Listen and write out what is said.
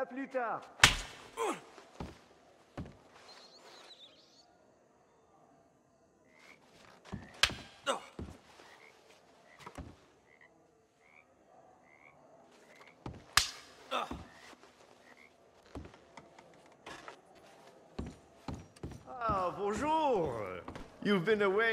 À plus tard. Ah, bonjour. You've been away